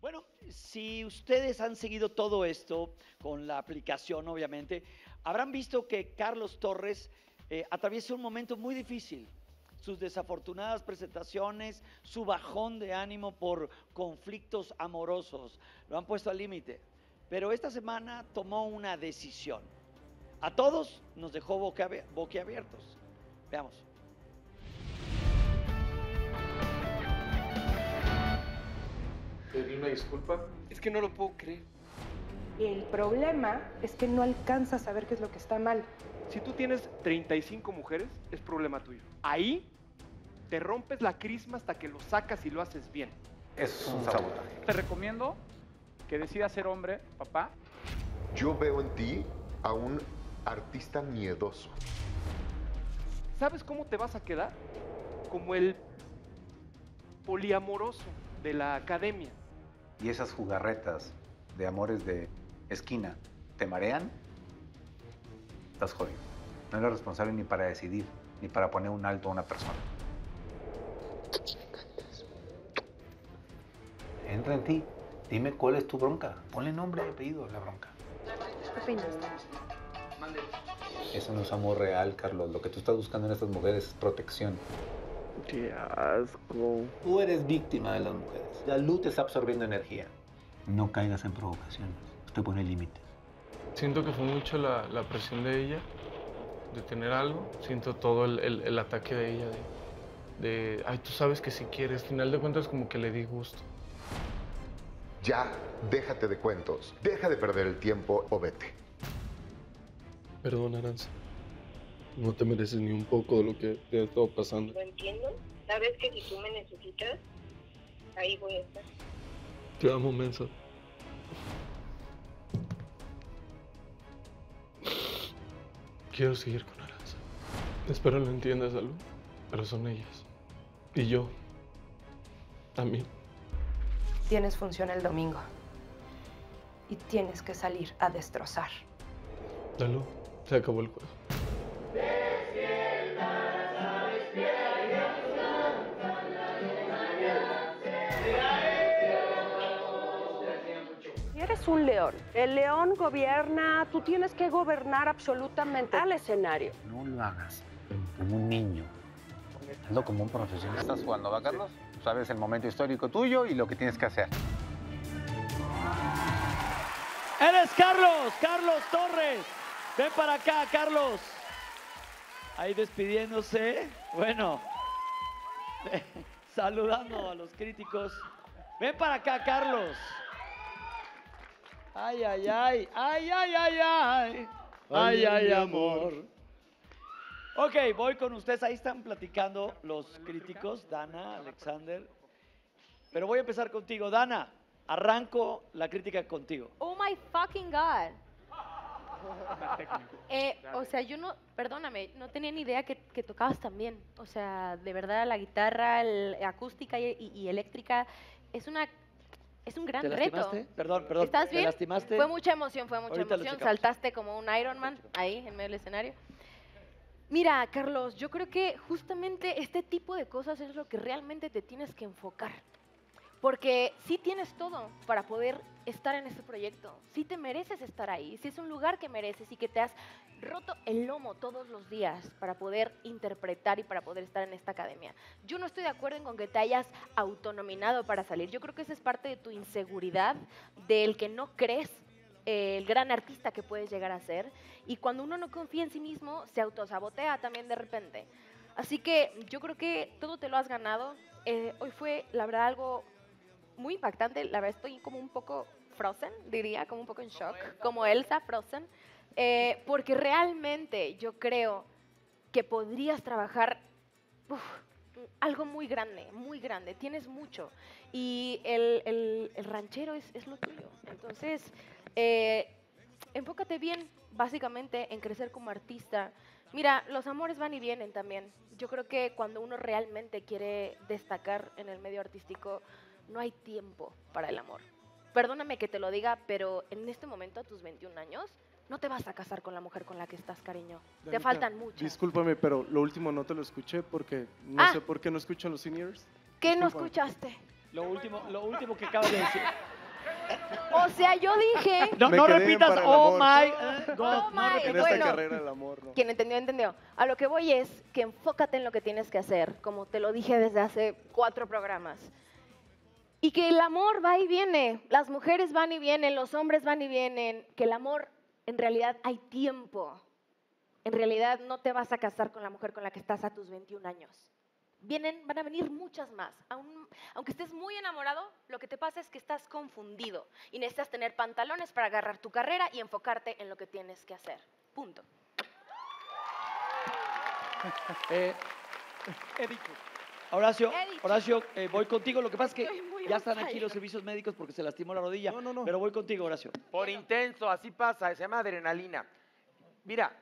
Bueno, si ustedes han seguido todo esto con la aplicación, obviamente, habrán visto que Carlos Torres eh, atraviesa un momento muy difícil. Sus desafortunadas presentaciones, su bajón de ánimo por conflictos amorosos, lo han puesto al límite. Pero esta semana tomó una decisión. A todos nos dejó boquiabiertos. Veamos. Una disculpa. Es que no lo puedo creer. El problema es que no alcanzas a ver qué es lo que está mal. Si tú tienes 35 mujeres, es problema tuyo. Ahí te rompes la crisma hasta que lo sacas y lo haces bien. Es un sabotaje. Te recomiendo que decidas ser hombre, papá. Yo veo en ti a un artista miedoso. ¿Sabes cómo te vas a quedar? Como el poliamoroso de la academia. Y esas jugarretas de amores de esquina, ¿te marean? Estás jodido. No eres responsable ni para decidir, ni para poner un alto a una persona. Entra en ti. Dime cuál es tu bronca. Ponle nombre y apellido a la bronca. ¿Qué opinas? Eso no es amor real, Carlos. Lo que tú estás buscando en estas mujeres es protección. Qué asco. Tú eres víctima de las mujeres. La luz te está absorbiendo energía. No caigas en provocaciones. Usted pone límites. Siento que fue mucho la, la presión de ella, de tener algo. Siento todo el, el- el ataque de ella, de, de, ay, tú sabes que si quieres. Final de cuentas, como que le di gusto. Ya, déjate de cuentos. Deja de perder el tiempo o vete. Perdón, Aranza. No te mereces ni un poco de lo que te ha estado pasando. Lo entiendo. Sabes que si tú me necesitas, ahí voy a estar. Te amo, mensa. Quiero seguir con Aranza. Espero lo entiendas, Alú. Pero son ellas. Y yo. También. Tienes función el domingo. Y tienes que salir a destrozar. Alú, se acabó el juego. Eres un león. El león gobierna, tú tienes que gobernar absolutamente al escenario. No lo hagas como un niño. Hazlo como un profesional. Estás jugando, ¿va, Carlos? Sabes el momento histórico tuyo y lo que tienes que hacer. Eres Carlos, Carlos Torres. Ven para acá, Carlos. Ahí despidiéndose. Bueno, saludando a los críticos. Ven para acá, Carlos. Ay, ay, ay, ay, ay, ay, ay. Ay, ay, amor. Ok, voy con ustedes. Ahí están platicando los críticos, Dana, Alexander. Pero voy a empezar contigo. Dana, arranco la crítica contigo. Oh my fucking god. Eh, o sea, yo no, perdóname, no tenía ni idea que, que tocabas tan bien. O sea, de verdad, la guitarra, el- acústica y, y- y eléctrica es una, es un gran ¿Te reto. Perdón, perdón. ¿Estás ¿Te bien? lastimaste? Fue mucha emoción, fue mucha Ahorita emoción. Saltaste como un Iron Man ahí en medio del escenario. Mira, Carlos, yo creo que justamente este tipo de cosas es lo que realmente te tienes que enfocar. Porque sí tienes todo para poder estar en este proyecto. Sí te mereces estar ahí. Sí es un lugar que mereces y que te has roto el lomo todos los días para poder interpretar y para poder estar en esta academia. Yo no estoy de acuerdo en con que te hayas autonominado para salir. Yo creo que esa es parte de tu inseguridad, del que no crees eh, el gran artista que puedes llegar a ser. Y cuando uno no confía en sí mismo, se autosabotea también de repente. Así que yo creo que todo te lo has ganado. Eh, hoy fue, la verdad, algo muy impactante. La verdad, estoy como un poco frozen, diría, como un poco en shock, como Elsa Frozen. Eh, porque realmente yo creo que podrías trabajar uf, algo muy grande, muy grande. Tienes mucho. Y el, el- el ranchero es, es lo tuyo. Entonces, eh, enfócate bien, básicamente, en crecer como artista. Mira, los amores van y vienen también. Yo creo que cuando uno realmente quiere destacar en el medio artístico, no hay tiempo para el amor. Perdóname que te lo diga, pero en este momento, a tus 21 años, no te vas a casar con la mujer con la que estás, cariño. te faltan muchas. Discúlpame, pero lo último no te lo escuché porque no Ah. sé por qué no escúchan los seniors. ¿Qué no escuchaste? Lo último, lo último que acaba de decir. O sea, yo dije. No, no repitas, el oh my eh, God. Oh no my, repitas. En esta bueno. carrera del amor, ¿no? Quien entendió, entendió. A lo que voy es que enfócate en lo que tienes que hacer, como te lo dije desde hace cuatro programas. Y que el amor va y viene, las mujeres van y vienen, los hombres van y vienen, que el amor en realidad hay tiempo. En realidad no te vas a casar con la mujer con la que estás a tus 21 años. Vienen, van a venir muchas más. Aunque estés muy enamorado, lo que te pasa es que estás confundido y necesitas tener pantalones para agarrar tu carrera y enfocarte en lo que tienes que hacer. Punto. Eh, He dicho. Horacio, He dicho. Horacio, eh, voy contigo. Lo que pasa es Estoy que muy ya están aquí los servicios médicos porque se lastimó la rodilla. No, no, no. Pero voy contigo, Horacio. Por intenso, así pasa, se llama adrenalina. Mira,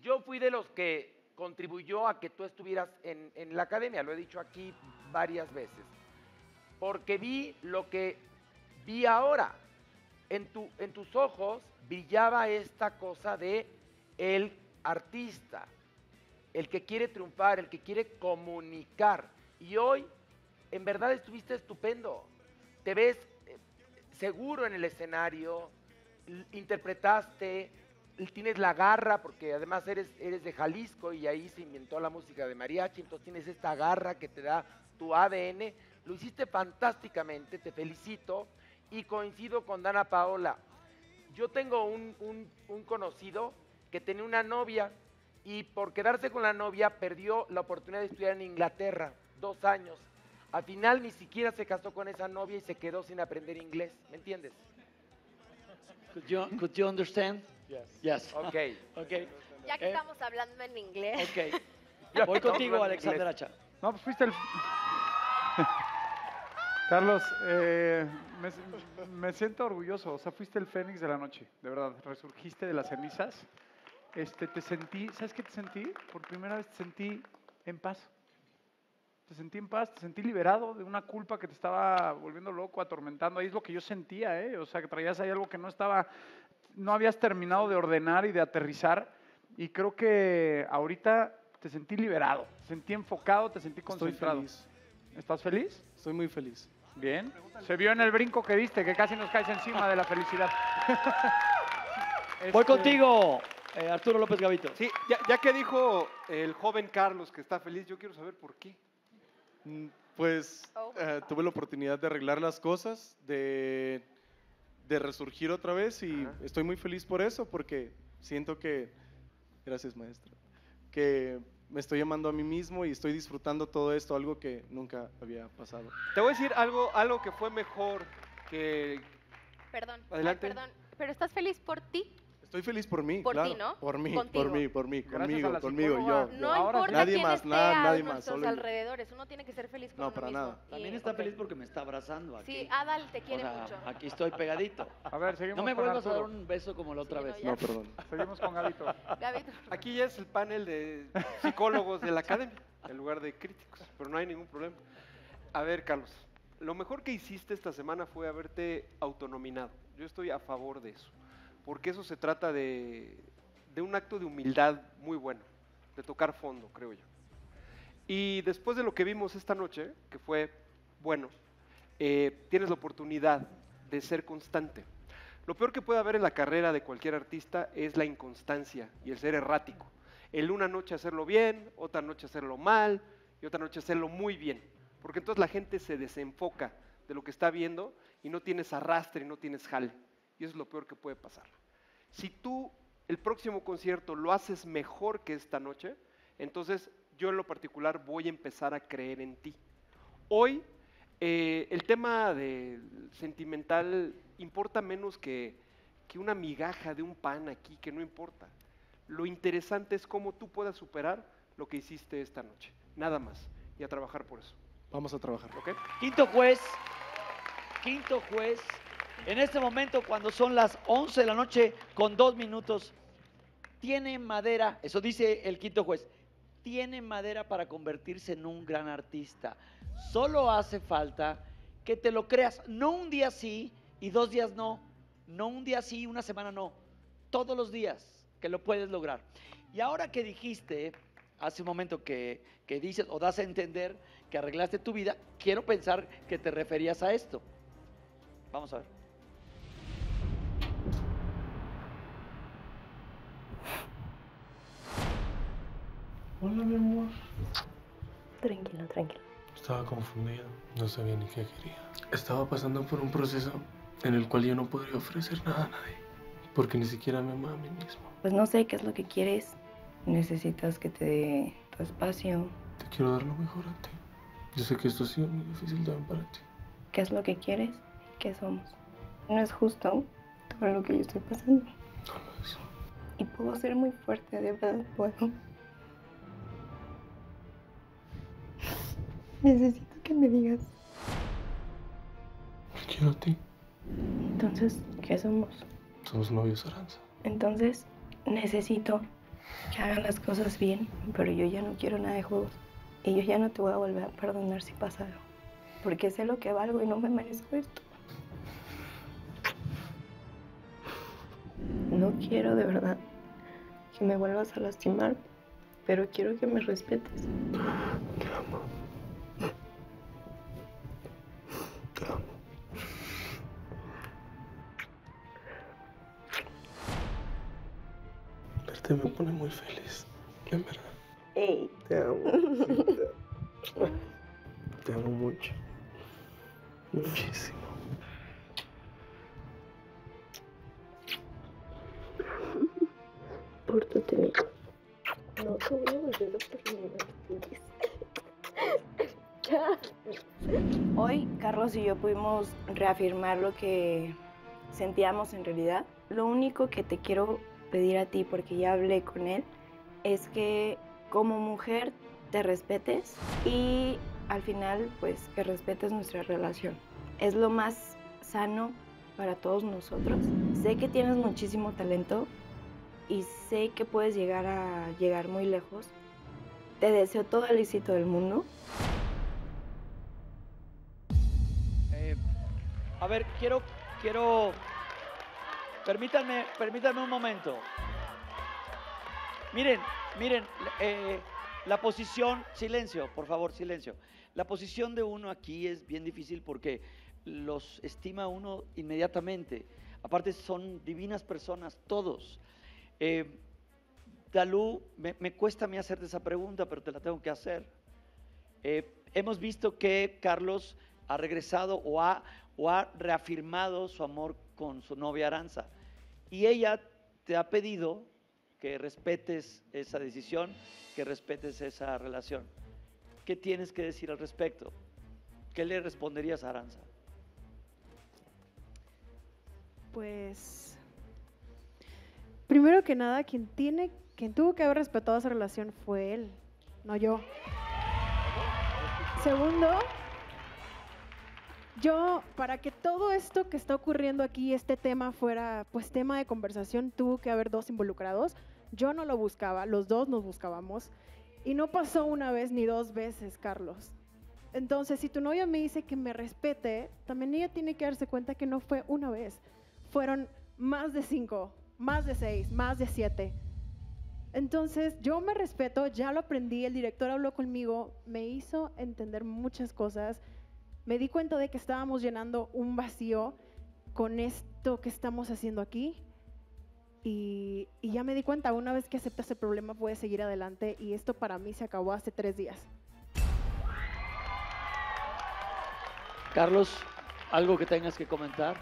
yo fui de los que contribuyó a que tú estuvieras en, en la academia, lo he dicho aquí varias veces, porque vi lo que vi ahora. En, tu, en tus ojos brillaba esta cosa de el artista, el que quiere triunfar, el que quiere comunicar. Y hoy, en verdad, estuviste estupendo. Te ves eh, seguro en el escenario, interpretaste, tienes la garra, porque además eres, eres de Jalisco y ahí se inventó la música de mariachi, entonces tienes esta garra que te da tu ADN. Lo hiciste fantásticamente, te felicito y coincido con Dana Paola. Yo tengo un, un- un conocido que tenía una novia y por quedarse con la novia perdió la oportunidad de estudiar en Inglaterra, dos años. Al final ni siquiera se casó con esa novia y se quedó sin aprender inglés, ¿me entiendes? Could you, could you understand? Yes. Ok. Ok. Ya que Eh, estamos hablando en inglés. Ok. Voy contigo, Alexander Hacha. No, pues fuiste el... Carlos, eh, me, me siento orgulloso. O sea, fuiste el fénix de la noche, de verdad. Resurgiste de las cenizas. Este, te sentí, ¿sabes qué te sentí? Por primera vez te sentí en paz. Te sentí en paz, te sentí liberado de una culpa que te estaba volviendo loco, atormentando. Ahí es lo que yo sentía, ¿eh? O sea, que traías ahí algo que no estaba, no habías terminado de ordenar y de aterrizar. Y creo que ahorita te sentí liberado, te sentí enfocado, te sentí Estoy concentrado. feliz. ¿Estás feliz? Estoy muy feliz. Bien. Se vio en el brinco que diste, que casi nos caes encima de la felicidad. Voy Este, contigo, eh, Arturo López Gavito. Sí, ya, ya que dijo el joven Carlos que está feliz, yo quiero saber por qué. Mm, Pues Oh. eh, tuve la oportunidad de arreglar las cosas, de, de resurgir otra vez y Ajá. estoy muy feliz por eso porque siento que, gracias maestra, que me estoy amando a mí mismo y estoy disfrutando todo esto, algo que nunca había pasado. Te voy a decir algo, algo que fue mejor que... Perdón. ay, Adelante. perdón. Pero estás feliz por ti. Estoy feliz por mí, Por claro, ti, ¿no? por mí, Contigo. por mí, por mí, conmigo, conmigo, yo. No Ahora importa nadie quién más, esté nada- a nadie más, nuestros solo yo. alrededores. Uno tiene que ser feliz con No, uno para mismo. nada. También Y- está ok. feliz porque me está abrazando aquí. Sí, Adal te O quiere sea, mucho. aquí estoy pegadito. A ver, seguimos No me con vuelvas a dar Arturo. un beso como la otra Sí, no, vez. ya. No, perdón. Seguimos con Gabito. Gabito. Aquí ya es el panel de psicólogos de la academia, en lugar de críticos, pero no hay ningún problema. A ver, Carlos, lo mejor que hiciste esta semana fue haberte autonominado. Yo estoy a favor de eso, porque eso se trata de, un acto de humildad muy bueno, de tocar fondo, creo yo. Y después de lo que vimos esta noche, que fue bueno, eh, tienes la oportunidad de ser constante. Lo peor que puede haber en la carrera de cualquier artista es la inconstancia y el ser errático. El una noche hacerlo bien, otra noche hacerlo mal y otra noche hacerlo muy bien. Porque entonces la gente se desenfoca de lo que está viendo y no tienes arrastre y no tienes jale. Y eso es lo peor que puede pasar. Si tú el próximo concierto lo haces mejor que esta noche, entonces yo en lo particular voy a empezar a creer en ti. Hoy eh, el tema de sentimental importa menos que, que una migaja de un pan aquí, que no importa. Lo interesante es cómo tú puedas superar lo que hiciste esta noche. Nada más. Y a trabajar por eso. Vamos a trabajar. ¿Ok? Quinto juez, quinto juez, en este momento cuando son las 11 de la noche con dos minutos, tiene madera, eso dice el quinto juez, tiene madera para convertirse en un gran artista. Solo hace falta que te lo creas, no un día sí y dos días no, no un día sí y una semana no, todos los días que lo puedes lograr. Y ahora que dijiste, hace un momento que, que dices o das a entender que arreglaste tu vida, quiero pensar que te referías a esto. Vamos a ver. Hola, mi amor. Tranquilo, tranquilo. Estaba confundido, no sabía ni qué quería. Estaba pasando por un proceso en el cual yo no podría ofrecer nada a nadie, porque ni siquiera me amaba a mí mismo. Pues no sé qué es lo que quieres. Necesitas que te dé tu espacio. Te quiero dar lo mejor a ti. Yo sé que esto ha sido muy difícil también para ti. ¿Qué es lo que quieres? ¿Qué somos? No es justo todo lo que yo estoy pasando. Y puedo ser muy fuerte, de verdad puedo. Necesito que me digas. Te quiero a ti. Entonces, ¿qué somos? Somos novios, Aranza. Entonces, necesito que hagan las cosas bien, pero yo ya no quiero nada de juegos. Y yo ya no te voy a volver a perdonar si pasa algo. Porque sé lo que valgo y no me merezco esto. No quiero de verdad que me vuelvas a lastimar, pero quiero que me respetes. Verte me pone muy feliz, en verdad. Ey. Te amo. te amo. Mucho. Muchísimo. Pórtate bien. No te voy a volver a. Hoy Carlos y yo pudimos reafirmar lo que sentíamos en realidad. Lo único que te quiero pedir a ti, porque ya hablé con él, es que como mujer te respetes y al final pues que respetes nuestra relación. Es lo más sano para todos nosotros. Sé que tienes muchísimo talento y sé que puedes llegar a llegar muy lejos. Te deseo todo el éxito del mundo. Eh, a ver, quiero, quiero, permítanme, permítanme un momento. Miren, miren, eh, la posición, silencio, por favor, silencio. La posición de uno aquí es bien difícil porque los estima uno inmediatamente. Aparte son divinas personas, todos. Eh, Dalú, me, cuesta a mí hacerte esa pregunta, pero te la tengo que hacer. Eh, hemos visto que Carlos ha regresado o ha, o ha reafirmado su amor con su novia Aranza. Y ella te ha pedido que respetes esa decisión, que respetes esa relación. ¿Qué tienes que decir al respecto? ¿Qué le responderías a Aranza? Pues, primero que nada, quien tiene, quien tuvo que haber respetado esa relación fue él, no yo. Segundo, yo, para que todo esto que está ocurriendo aquí, este tema fuera, pues, tema de conversación, tuvo que haber dos involucrados. Yo no lo buscaba, los dos nos buscábamos. Y no pasó una vez ni dos veces, Carlos. Entonces, si tu novia me dice que me respete, también ella tiene que darse cuenta que no fue una vez. Fueron más de cinco, más de seis, más de siete. Entonces, yo me respeto, ya lo aprendí, el director habló conmigo, me hizo entender muchas cosas. Me di cuenta de que estábamos llenando un vacío con esto que estamos haciendo aquí. Y, y ya me di cuenta, una vez que aceptas el problema puedes seguir adelante y esto para mí se acabó hace tres días. Carlos, ¿algo que tengas que comentar?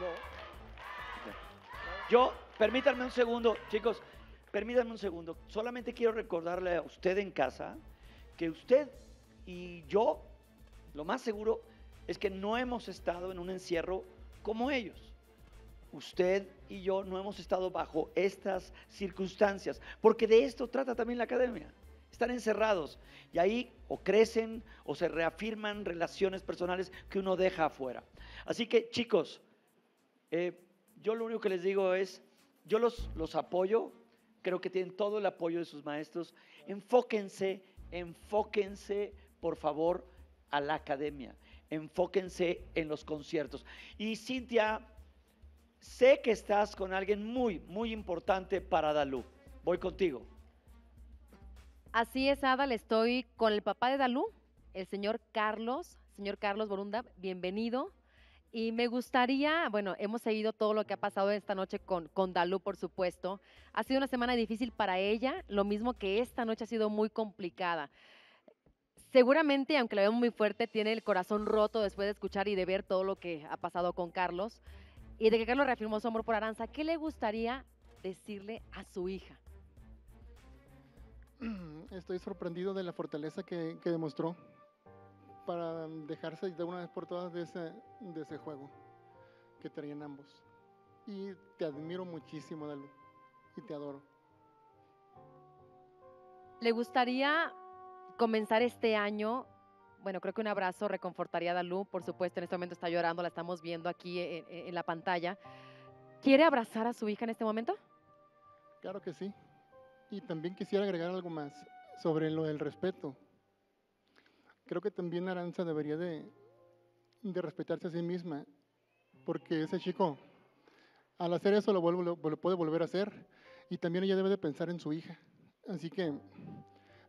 No. Yo, permítanme un segundo, chicos, permítanme un segundo. Solamente quiero recordarle a usted en casa que usted y yo, lo más seguro es que no hemos estado en un encierro como ellos. Usted y yo no hemos estado bajo estas circunstancias, porque de esto trata también la academia. Están encerrados y ahí o crecen o se reafirman relaciones personales que uno deja afuera. Así que chicos, eh, yo lo único que les digo es, yo los, los apoyo, creo que tienen todo el apoyo de sus maestros. Enfóquense, enfóquense, por favor, a la academia. Enfóquense en los conciertos. Y Cintia, sé que estás con alguien muy, muy importante para Dalú. Voy contigo. Así es, Adal, estoy con el papá de Dalú, el señor Carlos, señor Carlos Borunda, bienvenido. Y me gustaría, bueno, hemos seguido todo lo que ha pasado esta noche con, con Dalú, por supuesto. Ha sido una semana difícil para ella, lo mismo que esta noche ha sido muy complicada. Seguramente, aunque la veo muy fuerte, tiene el corazón roto después de escuchar y de ver todo lo que ha pasado con Carlos y de que Carlos reafirmó su amor por Aranza. ¿Qué le gustaría decirle a su hija? Estoy sorprendido de la fortaleza que, que demostró para dejarse de una vez por todas de ese, de ese juego que traían ambos. Y te admiro muchísimo, Dalu, y te adoro. ¿Le gustaría comenzar este año? Bueno, creo que un abrazo reconfortaría a Dalú, por supuesto, en este momento está llorando, la estamos viendo aquí en, en la pantalla. ¿Quiere abrazar a su hija en este momento? Claro que sí. Y también quisiera agregar algo más sobre lo del respeto. Creo que también Aranza debería de, respetarse a sí misma, porque ese chico, al hacer eso, lo puede volver a hacer, y también ella debe de pensar en su hija. Así que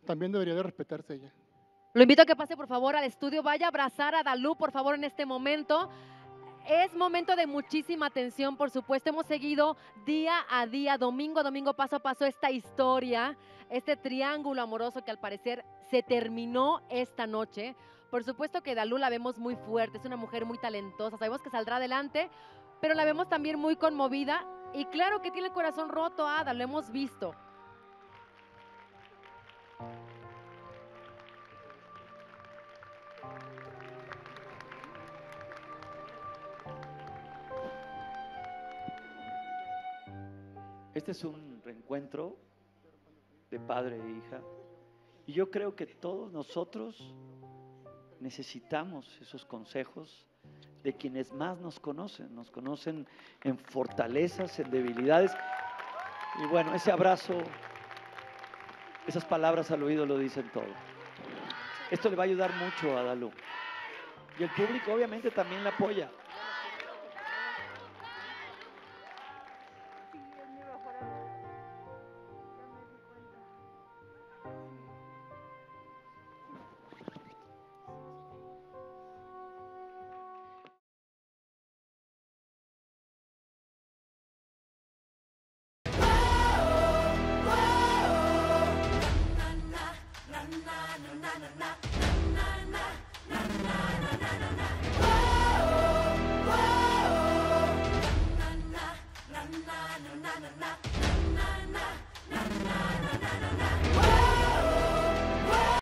también debería de respetarse ella. Lo invito a que pase por favor al estudio, vaya a abrazar a Dalú por favor en este momento. Es momento de muchísima atención, por supuesto. Hemos seguido día a día, domingo a domingo, paso a paso, esta historia, este triángulo amoroso que al parecer se terminó esta noche. Por supuesto que Dalú la vemos muy fuerte, es una mujer muy talentosa, sabemos que saldrá adelante, pero la vemos también muy conmovida y claro que tiene el corazón roto, Ada, lo hemos visto. Este es un reencuentro de padre e hija. Y yo creo que todos nosotros necesitamos esos consejos de quienes más nos conocen. Nos conocen en fortalezas, en debilidades. Y bueno, ese abrazo, esas palabras al oído lo dicen todo. Esto le va a ayudar mucho a Dalú. Y el público obviamente también la apoya.